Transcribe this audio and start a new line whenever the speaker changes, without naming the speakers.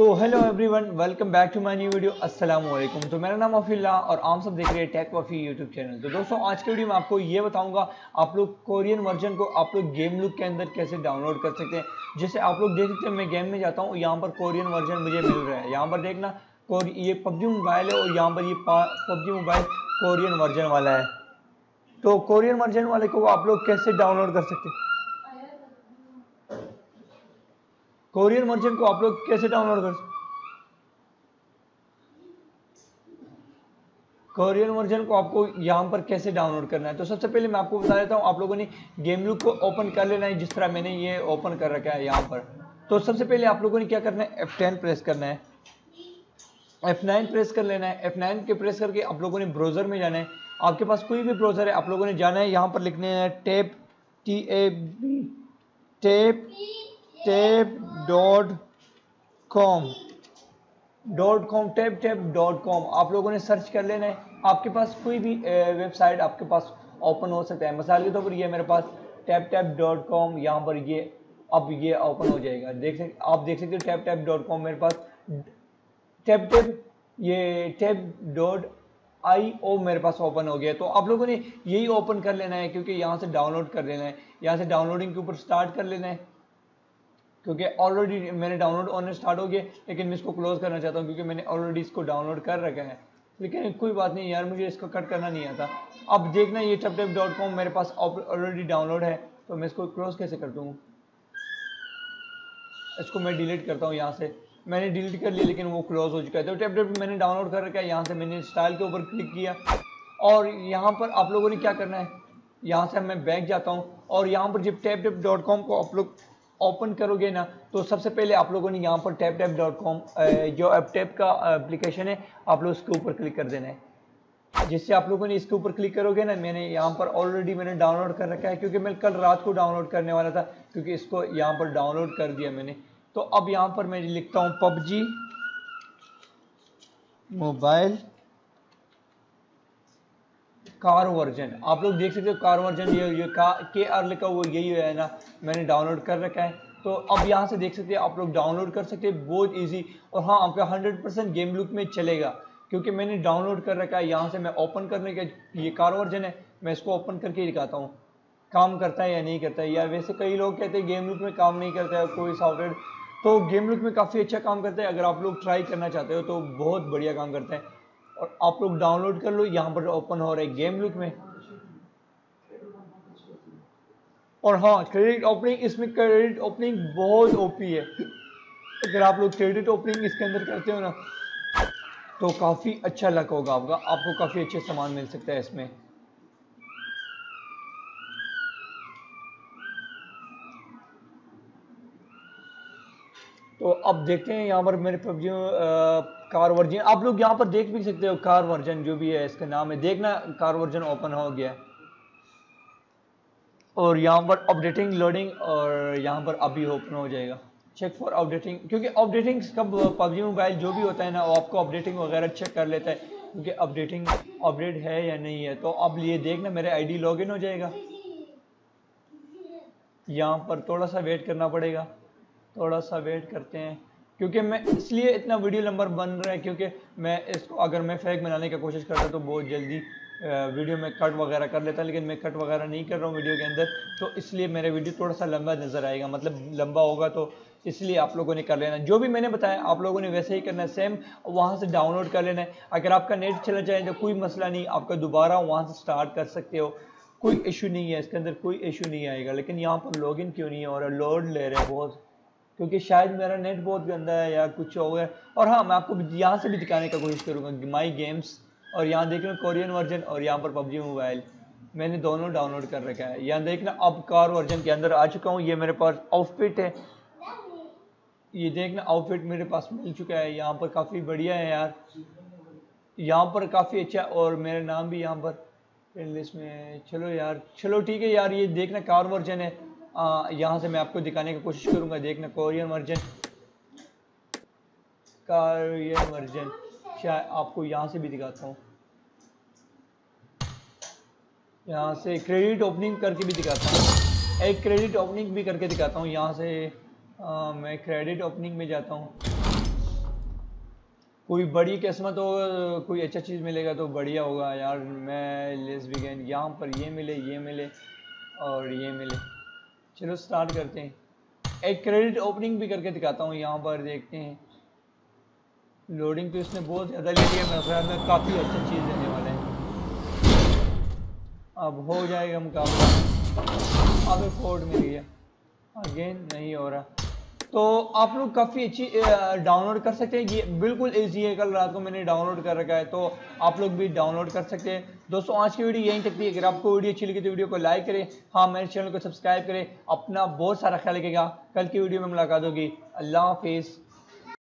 तो hello everyone welcome back to my new video अस्सलाम वालेकुम तो मेरा नाम अफिल्ला और आप सब देख रहे हैं टेक वफी यूट्यूब चैनल तो दोस्तों, आज के वीडियो में आपको ये बताऊँगा, आप लोग कोरियन वर्जन को आप लोग गेम लुक के अंदर कैसे डाउनलोड कर सकते हैं। जैसे आप लोग देख सकते हैं, मैं गेम में जाता हूँ, यहाँ पर कोरियन वर्जन मुझे मिल रहा है। यहाँ पर देखना ये पबजी मोबाइल है और यहाँ पर ये पबजी मोबाइल कोरियन वर्जन वाला है। तो कोरियन वर्जन वाले को आप लोग कैसे डाउनलोड कर सकते हैं? कोरियन वर्जन को आप लोग कैसे डाउनलोड कर कोरियन वर्जन को आपको यहाँ पर कैसे डाउनलोड करना है? तो सबसे पहले मैं आपको बता देता हूँ, आप लोगों ने गेम लुक को ओपन कर लेना है, जिस तरह मैंने ये ओपन कर रखा है यहाँ पर। तो सबसे पहले आप लोगों ने क्या करना है? F10 प्रेस करना है। F9 प्रेस कर लेना है। F9 के प्रेस करके आप लोगों ने ब्राउज़र में जाना है। आपके पास कोई भी ब्राउज़र है, आप लोगों ने जाना है, यहाँ पर लिखने हैं tape T A B tape tape dot com dot com, tape tape dot com, आप लोगों ने सर्च कर लेना है। आपके पास कोई भी वेबसाइट आपके पास ओपन हो सकता है। मिसाल के तौर पर ये मेरे पास टैप टैप डॉट कॉम, यहाँ पर ये, अब ये ओपन हो जाएगा। देख सकते आप देख सकते हो टैप टैप डॉट कॉम मेरे पास, टैप टैप, ये टैप डॉट आई ओ मेरे पास ओपन हो गया। तो आप लोगों ने यही ओपन कर लेना है, क्योंकि यहाँ से डाउनलोड कर लेना है। यहाँ से डाउनलोडिंग के ऊपर स्टार्ट कर लेना है। क्योंकि ऑलरेडी मैंने डाउनलोड होने स्टार्ट हो गया, लेकिन मैं इसको क्लोज करना चाहता हूँ क्योंकि मैंने ऑलरेडी इसको डाउनलोड कर रखा है। लेकिन कोई बात नहीं यार, मुझे इसको कट करना नहीं आता। अब देखना ये टप डॉट कॉम मेरे पास ऑलरेडी डाउनलोड है तो मैं इसको क्लोज कैसे कर दूँ? इसको मैं डिलीट करता हूँ यहाँ से। मैंने डिलीट कर लिया, लेकिन वो क्लोज हो चुका है। तो टैप मैंने डाउनलोड कर रखा है, यहाँ से मैंने स्टाइल के ऊपर क्लिक किया। और यहाँ पर आप लोगों ने क्या करना है? यहाँ से मैं बैक जाता हूँ, और यहाँ पर जब टैप टैप डॉट कॉम को आप लोग ओपन करोगे ना तो सबसे पहले आप लोगों ने यहाँ पर टैप टैप डॉट कॉम जो एप टैप का एप्लीकेशन है, आप लोग उसके ऊपर क्लिक कर देना है। जिससे आप लोगों ने इसके ऊपर क्लिक करोगे ना, मैंने यहाँ पर ऑलरेडी मैंने डाउनलोड कर रखा है, क्योंकि मैं कल रात को डाउनलोड करने वाला था, क्योंकि इसको यहाँ पर डाउनलोड कर दिया मैंने। तो अब यहाँ पर मैं लिखता हूँ पबजी मोबाइल कार वर्जन आप लोग देख सकते हो कार वर्जन ये ये का के आर लिखा हुआ, यही है ना, मैंने डाउनलोड कर रखा है। तो अब यहाँ से देख सकते हैं, आप लोग डाउनलोड कर सकते हैं, बहुत इजी और हाँ आपका हंड्रेड परसेंट गेम लुक में चलेगा, क्योंकि मैंने डाउनलोड कर रखा है, यहाँ से मैं ओपन करने का, ये कार वर्जन है, मैं इसको ओपन करके दिखाता हूँ। काम करता है या नहीं करता है? या वैसे कई लोग कहते हैं गेम लुक में काम नहीं करता है, कोई सॉफ्टवेयर तो गेम लुक में काफ़ी अच्छा काम करता है, अगर आप लोग ट्राई करना चाहते हो तो बहुत बढ़िया काम करता है। और आप लोग डाउनलोड कर लो, यहाँ पर ओपन हो रहा है गेम लुक में। और हाँ क्रेडिट ओपनिंग इसमें क्रेडिट ओपनिंग बहुत ओपी है। अगर आप लोग क्रेडिट ओपनिंग इसके अंदर करते हो ना तो काफ़ी अच्छा लक होगा आपका। आपको काफ़ी अच्छे सामान मिल सकता है इसमें। तो अब देखते हैं यहाँ पर मेरे पबजी कार वर्जन। आप लोग यहाँ पर देख भी सकते हो कार वर्जन जो भी है, इसका नाम है। देखना, कार वर्जन ओपन हो गया। और यहाँ पर अपडेटिंग लोडिंग और यहाँ पर अभी ओपन हो जाएगा। चेक फॉर अपडेटिंग क्योंकि अपडेटिंग कब पबजी मोबाइल जो भी होता है ना, वो आपको अपडेटिंग वगैरह चेक कर लेता है, क्योंकि अपडेटिंग अपडेट है या नहीं है। तो अब ये देखना, मेरे आईडी लॉगिन हो जाएगा। यहाँ पर थोड़ा सा वेट करना पड़ेगा। थोड़ा सा वेट करते हैं, क्योंकि मैं इसलिए इतना वीडियो नंबर बन रहा है, क्योंकि मैं इसको, अगर मैं फेक बनाने की कोशिश करता तो बहुत जल्दी वीडियो में कट वगैरह कर लेता लेकिन मैं कट वगैरह नहीं कर रहा हूँ वीडियो के अंदर तो इसलिए मेरा वीडियो थोड़ा सा लंबा नज़र आएगा मतलब लंबा होगा तो इसलिए आप लोगों ने कर लेना जो भी मैंने बताया, आप लोगों ने वैसे ही करना है सेम वहाँ से डाउनलोड कर लेना है। अगर आपका नेट चला जाए तो कोई मसला नहीं आपका दोबारा वहाँ से स्टार्ट कर सकते हो, कोई इशू नहीं है, इसके अंदर कोई इशू नहीं आएगा, लेकिन यहाँ पर लॉगिन क्यों नहीं है और लोड ले रहे हैं बहुत। क्योंकि शायद मेरा नेट बहुत गंदा है या कुछ हो गया। और हाँ मैं आपको यहाँ से भी दिखाने का कोशिश करूँगा माई गेम्स और यहाँ देख कोरियन वर्जन और यहाँ पर पबजी मोबाइल मैंने दोनों डाउनलोड कर रखा है। यहाँ देखना अब कार वर्जन के अंदर आ चुका हूँ। ये मेरे पास आउटफिट है। ये देखना आउटफिट मेरे पास मिल चुका है। यहाँ पर काफ़ी बढ़िया है यार। यहाँ पर काफ़ी अच्छा और मेरा नाम भी यहाँ पर लिस्ट में चलो यार, चलो ठीक है यार, ये देखना कार वर्जन है। यहाँ से मैं आपको दिखाने की कोशिश करूँगा। देखना कोरियन वर्जन कोरियन वर्जन शायद आपको यहाँ से भी दिखाता हूँ। यहाँ से क्रेडिट ओपनिंग करके भी दिखाता हूँ। एक क्रेडिट ओपनिंग भी करके दिखाता हूँ। यहाँ से आ, मैं क्रेडिट ओपनिंग में जाता हूँ। कोई बड़ी किस्मत हो कोई अच्छा चीज़ मिलेगा तो बढ़िया होगा। यार मैं लेस बिगेन यहाँ पर ये मिले ये मिले और ये मिले। चलो स्टार्ट करते हैं। एक क्रेडिट ओपनिंग भी करके दिखाता हूँ, यहाँ पर देखते हैं। लोडिंग तो इसने बहुत ज़्यादा ले लिया, मेरे ख्याल में काफ़ी अच्छी चीज़ देने वाले हैं। अब हो जाएगा मुकाबला। अब कोड मिल गया। अगेन नहीं हो रहा। तो आप लोग काफ़ी अच्छी डाउनलोड कर सकते हैं। ये बिल्कुल ईजी है, कल रात को मैंने डाउनलोड कर रखा है तो आप लोग भी डाउनलोड कर सकते हैं। दोस्तों, आज की वीडियो यहीं तक थी अगर आपको वीडियो अच्छी लगी तो वीडियो को लाइक करें। हाँ मेरे चैनल को सब्सक्राइब करें। अपना बहुत सारा ख्याल रखेगा। कल की वीडियो में मुलाकात होगी। अल्लाह हाफिज़।